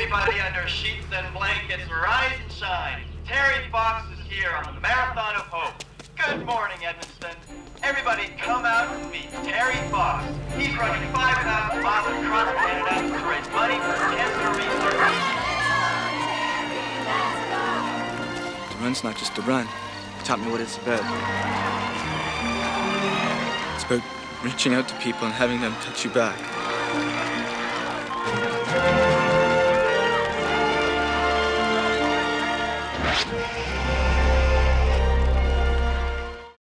Everybody under sheets and blankets, rise and shine. Terry Fox is here on the Marathon of Hope. Good morning, Edmonton. Everybody come out and meet Terry Fox. He's running 5,000 miles across Canada to raise money for cancer research. The run's not just a run. It taught me what it's about. It's about reaching out to people and having them touch you back. 何?